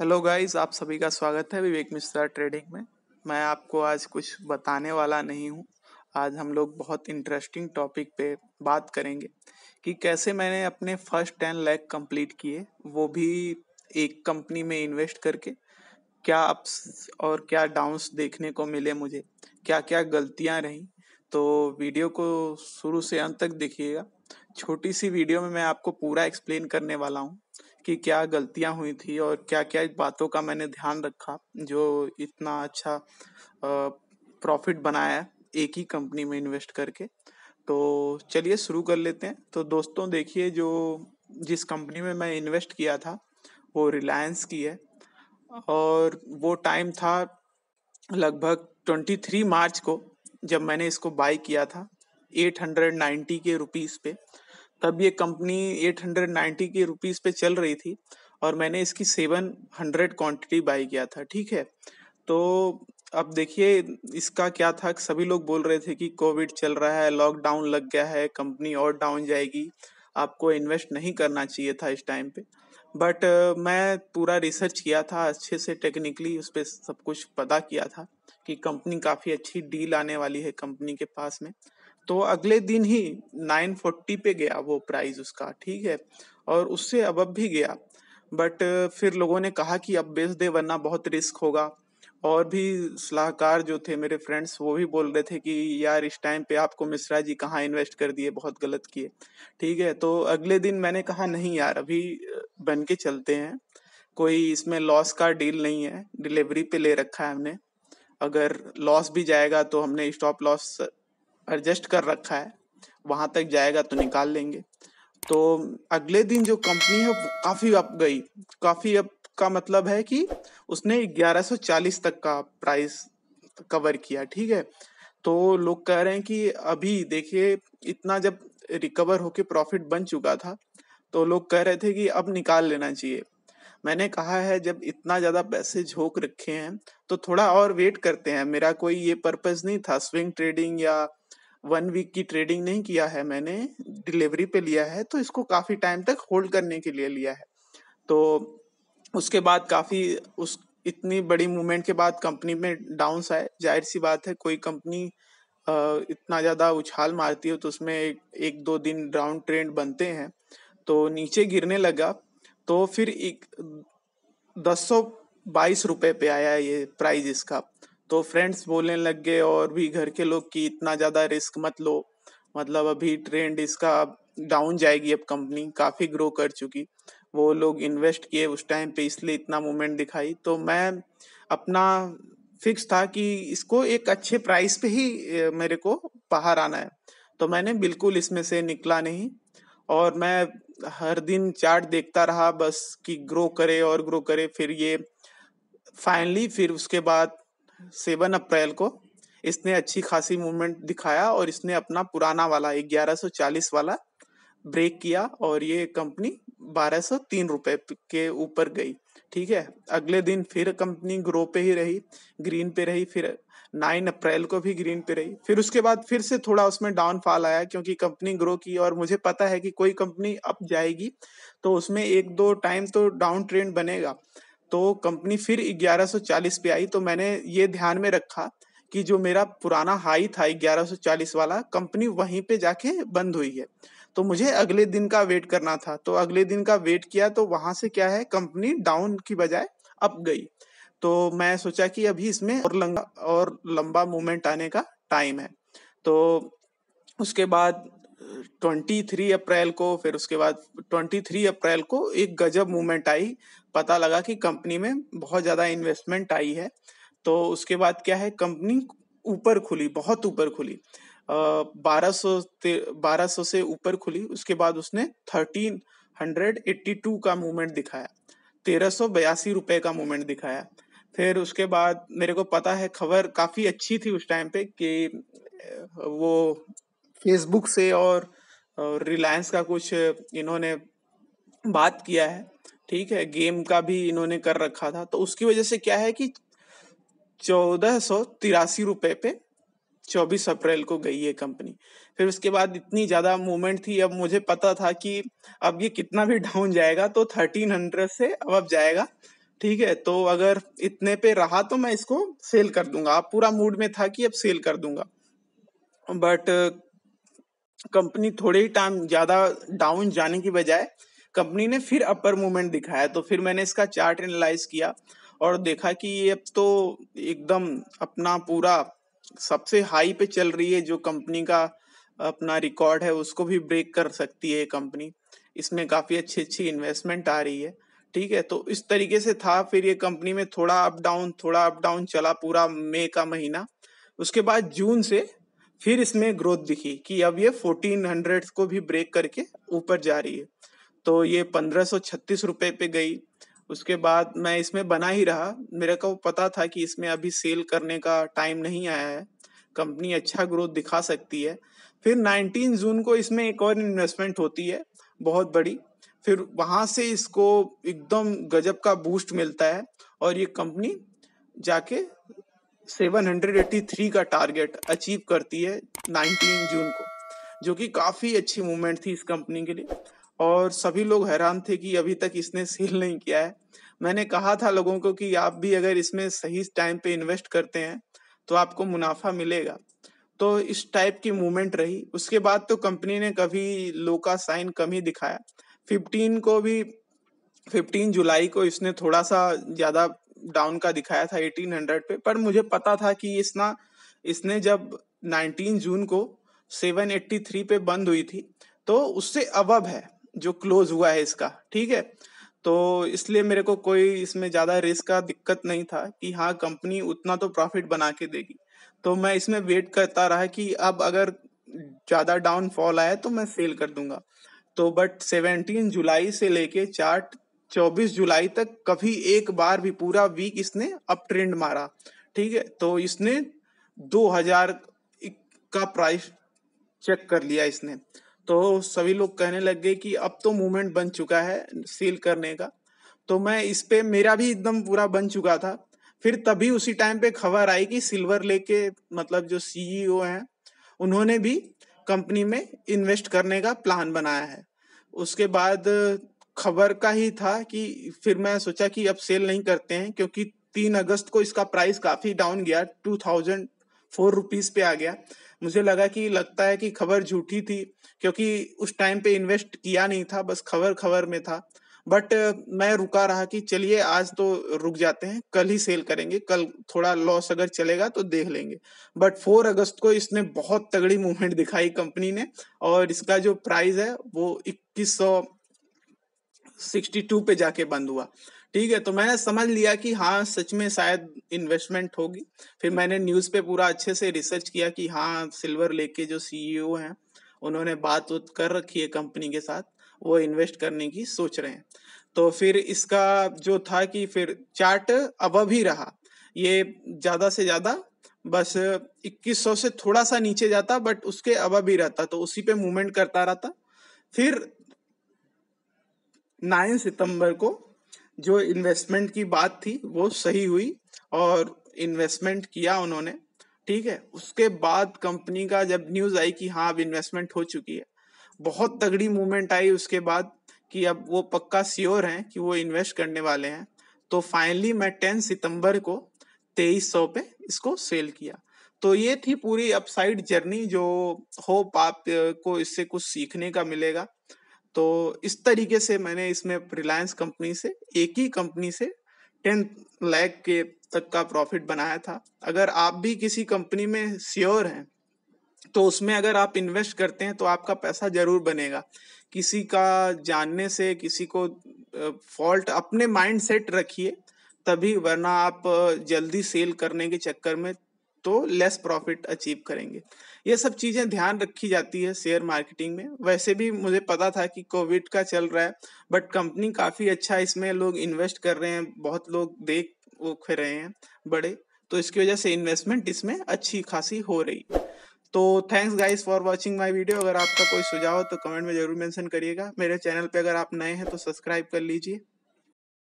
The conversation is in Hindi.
हेलो गाइस आप सभी का स्वागत है विवेक मिश्रा ट्रेडिंग में। मैं आपको आज कुछ बताने वाला नहीं हूँ। आज हम लोग बहुत इंटरेस्टिंग टॉपिक पे बात करेंगे कि कैसे मैंने अपने फ़र्स्ट टेन लैक कंप्लीट किए, वो भी एक कंपनी में इन्वेस्ट करके। क्या अप्स और क्या डाउन्स देखने को मिले मुझे? क्या क्या गलतियाँ रहीं? तो वीडियो को शुरू से अंत तक देखिएगा। छोटी सी वीडियो में मैं आपको पूरा एक्सप्लेन करने वाला हूँ कि क्या गलतियाँ हुई थी और क्या क्या बातों का मैंने ध्यान रखा जो इतना अच्छा प्रॉफिट बनाया एक ही कंपनी में इन्वेस्ट करके। तो चलिए शुरू कर लेते हैं। तो दोस्तों देखिए जो जिस कंपनी में मैं इन्वेस्ट किया था, वो रिलायंस की है और वो टाइम था लगभग ट्वेंटी थ्री मार्च को जब मैंने इसको बाई किया था, एट हंड्रेड नाइन्टी के रुपीज़ पे। तब ये कंपनी 890 के रुपीस पे चल रही थी और मैंने इसकी 700 क्वांटिटी बाई किया था ठीक है? तो अब देखिए इसका क्या था सभी लोग बोल रहे थे कि कोविड चल रहा है लॉकडाउन लग गया है कंपनी और डाउन जाएगी आपको इन्वेस्ट नहीं करना चाहिए था इस टाइम पे। बट uh, मैं पूरा रिसर्च किया था अच्छे से टेक्निकली उस पर सब कुछ पता किया था कि कंपनी काफ़ी अच्छी डील आने वाली है कंपनी के पास में। तो अगले दिन ही 940 पे गया वो प्राइस उसका, ठीक है? और उससे अब अब भी गया। बट फिर लोगों ने कहा कि अब बेच दे वरना बहुत रिस्क होगा। और भी सलाहकार जो थे मेरे फ्रेंड्स वो भी बोल रहे थे कि यार इस टाइम पे आपको मिश्रा जी कहाँ इन्वेस्ट कर दिए, बहुत गलत किए। ठीक है? तो अगले दिन मैंने कहा, नहीं यार, अभी बन के चलते हैं। कोई इसमें लॉस का डील नहीं है। डिलीवरी पे ले रखा है हमने। अगर लॉस भी जाएगा तो हमने स्टॉप लॉस एडजस्ट कर रखा है, वहाँ तक जाएगा तो निकाल लेंगे। तो अगले दिन जो कंपनी है, वो काफ़ी अप गई। काफ़ी अप का मतलब है कि उसने 1140 तक का प्राइस कवर किया, ठीक है? तो लोग कह रहे हैं कि अभी देखिए, इतना जब रिकवर होके प्रॉफिट बन चुका था तो लोग कह रहे थे कि अब निकाल लेना चाहिए। मैंने कहा है, जब इतना ज़्यादा पैसे झोंक रखे हैं तो थोड़ा और वेट करते हैं। मेरा कोई ये पर्पज नहीं था स्विंग ट्रेडिंग या वन वीक की ट्रेडिंग नहीं किया है मैंने डिलीवरी पे लिया है तो इसको काफ़ी टाइम तक होल्ड करने के लिए लिया है। तो उसके बाद काफ़ी उस इतनी बड़ी मूवमेंट के बाद कंपनी में डाउन आए। ज़ाहिर सी बात है कोई कंपनी इतना ज़्यादा उछाल मारती है तो उसमें एक, एक दो दिन डाउन ट्रेंड बनते हैं। तो नीचे गिरने लगा तो फिर एक दस सौ बाईस रुपए पे आया ये प्राइस इसका। तो फ्रेंड्स बोलने लग गए और भी घर के लोग कि इतना ज़्यादा रिस्क मत लो। मतलब अभी ट्रेंड इसका डाउन जाएगी अब कंपनी काफ़ी ग्रो कर चुकी। वो लोग इन्वेस्ट किए उस टाइम पे इसलिए इतना मूवमेंट दिखाई। तो मैं अपना फिक्स था कि इसको एक अच्छे प्राइस पे ही मेरे को बाहर आना है। तो मैंने बिल्कुल इसमें से निकला नहीं और मैं हर दिन चार्ट देखता रहा, बस कि ग्रो करे और ग्रो करे, फिर ये फाइनली फिर उसके बाद सेवन अप्रैल को इसने अच्छी खासी मूवमेंट दिखाया और इसने अपना पुराना वाला चालीस वाला ब्रेक किया और ये कंपनी बारह सौ तीन रुपए के ऊपर गई। ठीक है? अगले दिन फिर कंपनी ग्रो पे ही रही ग्रीन पे रही, फिर नाइन अप्रैल को भी ग्रीन पे रही। फिर उसके बाद फिर से थोड़ा उसमें डाउनफॉल आया क्योंकि कंपनी ग्रो की और मुझे पता है कि कोई कंपनी अप जाएगी तो उसमें एक दो टाइम तो डाउन ट्रेंड बनेगा। तो कंपनी फिर 1140 पे आई तो मैंने ये ध्यान में रखा कि जो मेरा पुराना हाई था 1140 वाला, कंपनी वहीं पे जाके बंद हुई है। तो मुझे अगले दिन का वेट करना था। तो अगले दिन का वेट किया तो वहाँ से क्या है, कंपनी डाउन की बजाय अप गई। तो मैं सोचा कि अभी इसमें और लंबा और लंबा मूवमेंट आने का टाइम है। तो उसके बाद 23 अप्रैल को, फिर उसके बाद 23 अप्रैल को एक गजब मूवमेंट आई। पता लगा कि कंपनी में बहुत ज़्यादा इन्वेस्टमेंट आई है। तो उसके बाद क्या है कंपनी ऊपर खुली, बहुत ऊपर खुली। बारह सौ बारह सौ ऊपर खुली, उसके बाद उसने थर्टीन हंड्रेड एट्टी टू का मूवमेंट दिखाया। तेरह सौ बयासी रुपए का मूवमेंट दिखाया। फिर उसके बाद मेरे को पता है, खबर काफ़ी अच्छी थी उस टाइम पे कि वो फेसबुक से और रिलायंस का कुछ, इन्होंने बात किया है, ठीक है? गेम का भी इन्होंने कर रखा था। तो उसकी वजह से क्या है कि चौदह सौ तिरासी रुपये पे चौबीस अप्रैल को गई है कंपनी फिर उसके बाद इतनी ज़्यादा मूवमेंट थी। अब मुझे पता था कि अब ये कितना भी डाउन जाएगा तो थर्टीन हंड्रेड से अब अब जाएगा, ठीक है? तो अगर इतने पे रहा तो मैं इसको सेल कर दूँगा। आप पूरा मूड में था कि अब सेल कर दूँगा। बट कंपनी थोड़े ही टाइम, ज़्यादा डाउन जाने की बजाय कंपनी ने फिर अपर मूवमेंट दिखाया। तो फिर मैंने इसका चार्ट एनालाइज किया और देखा कि ये अब तो एकदम अपना पूरा सबसे हाई पे चल रही है, जो कंपनी का अपना रिकॉर्ड है, उसको भी ब्रेक कर सकती है कंपनी। इसमें काफ़ी अच्छी अच्छी इन्वेस्टमेंट आ रही है, ठीक है? तो इस तरीके से था, फिर ये कंपनी में थोड़ा अप डाउन, थोड़ा अप डाउन चला पूरा मई का महीना। उसके बाद जून से फिर इसमें ग्रोथ दिखी कि अब ये फोर्टीन हंड्रेड को भी ब्रेक करके ऊपर जा रही है। तो ये पंद्रह सौ छत्तीस रुपए पे गई। उसके बाद मैं इसमें बना ही रहा। मेरे को पता था कि इसमें अभी सेल करने का टाइम नहीं आया है। कंपनी अच्छा ग्रोथ दिखा सकती है। फिर 19 जून को इसमें एक और इन्वेस्टमेंट होती है, बहुत बड़ी। फिर वहाँ से इसको एकदम गजब का बूस्ट मिलता है और ये कंपनी जाके 783 का टारगेट अचीव करती है 19 जून को, जो कि काफ़ी अच्छी मूवमेंट थी इस कंपनी के लिए। और सभी लोग हैरान थे कि अभी तक इसने सेल नहीं किया है। मैंने कहा था लोगों को कि आप भी अगर इसमें सही टाइम पे इन्वेस्ट करते हैं तो आपको मुनाफा मिलेगा। तो इस टाइप की मूवमेंट रही। उसके बाद तो कंपनी ने कभी लो का साइन कम ही दिखाया। फिफ्टीन को भी फिफ्टीन जुलाई को इसने थोड़ा सा ज़्यादा डाउन का दिखाया था एटीन हंड्रेड पे, पर मुझे पता था कि इसना, इसने जब नाइनटीन जून को सेवन एट्टी थ्री पे बंद हुई थी तो उससे अबब है जो क्लोज हुआ है इसका, ठीक है? तो इसलिए मेरे को कोई इसमें ज़्यादा रिस्क का दिक्कत नहीं था कि हाँ कंपनी उतना तो प्रॉफिट बना के देगी। तो मैं इसमें वेट करता रहा कि अब अगर ज़्यादा डाउनफॉल आया तो मैं सेल कर दूँगा। तो बट 17 जुलाई से लेके चार्ट 24 जुलाई तक कभी एक बार भी पूरा वीक इसने अप ट्रेंड मारा। ठीक है? तो इसने 2000 का प्राइस चेक कर लिया इसने। तो सभी लोग कहने लग गए कि अब तो मूवमेंट बन चुका है सेल करने का। तो मैं इस पे मेरा भी एकदम पूरा बन चुका था। फिर तभी उसी टाइम पे खबर आई कि सिल्वर लेके मतलब जो सीईओ हैं, उन्होंने भी कंपनी में इन्वेस्ट करने का प्लान बनाया है। उसके बाद खबर का ही था कि फिर मैं सोचा कि अब सेल नहीं करते हैं, क्योंकि तीन अगस्त को इसका प्राइस काफ़ी डाउन गया टू थाउज़ेंड फोर रुपीज़ पे आ गया। मुझे लगा कि, लगता है कि खबर झूठी थी, क्योंकि उस टाइम पे इन्वेस्ट किया नहीं था, बस खबर खबर में था। बट मैं रुका रहा कि चलिए आज तो रुक जाते हैं, कल ही सेल करेंगे, कल थोड़ा लॉस अगर चलेगा तो देख लेंगे। बट फोर अगस्त को इसने बहुत तगड़ी मूवमेंट दिखाई कंपनी ने, और इसका जो प्राइस है वो इक्कीस सौ सिक्सटी टू पे जाके बंद हुआ। ठीक है तो मैंने समझ लिया कि हाँ सच में शायद इन्वेस्टमेंट होगी। फिर मैंने न्यूज़ पे पूरा अच्छे से रिसर्च किया कि हाँ सिल्वर लेके जो सीईओ हैं उन्होंने बात कर रखी है कंपनी के साथ वो इन्वेस्ट करने की सोच रहे हैं। तो फिर इसका जो था कि फिर चार्ट अब ही रहा। ये ज़्यादा से ज़्यादा बस 2100 से थोड़ा सा नीचे जाता बट उसके अब भी रहता तो उसी पे मूवमेंट करता रहता। फिर 9 सितंबर को जो इन्वेस्टमेंट की बात थी, वो सही हुई और इन्वेस्टमेंट किया उन्होंने, ठीक है? उसके बाद कंपनी का जब न्यूज़ आई कि हाँ अब इन्वेस्टमेंट हो चुकी है, बहुत तगड़ी मूवमेंट आई उसके बाद कि अब वो पक्का श्योर हैं कि वो इन्वेस्ट करने वाले हैं। तो फाइनली मैं टेन सितंबर को तेईस सौ पे इसको सेल किया। तो ये थी पूरी अपसाइड जर्नी जो होप आप को इससे कुछ सीखने का मिलेगा। तो इस तरीके से मैंने इसमें रिलायंस कंपनी से, एक ही कंपनी से टेन लैख के तक का प्रॉफिट बनाया था। अगर आप भी किसी कंपनी में श्योर हैं तो उसमें अगर आप इन्वेस्ट करते हैं तो आपका पैसा ज़रूर बनेगा। किसी का जानने से, किसी को फॉल्ट अपने माइंड सेट रखिए, तभी वरना आप जल्दी सेल करने के चक्कर में तो लेस प्रॉफिट अचीव करेंगे। ये सब चीज़ें ध्यान रखी जाती है शेयर मार्केटिंग में। वैसे भी मुझे पता था कि कोविड का चल रहा है बट कंपनी काफ़ी अच्छा इसमें लोग इन्वेस्ट कर रहे हैं, बहुत लोग देख वो रहे हैं बड़े। तो इसकी वजह से इन्वेस्टमेंट इसमें अच्छी खासी हो रही। तो thanks guys for watching my video अगर आपका कोई सुझाव हो तो कमेंट में ज़रूर मेंशन करिएगा। मेरे चैनल पे अगर आप नए हैं तो सब्सक्राइब कर लीजिए।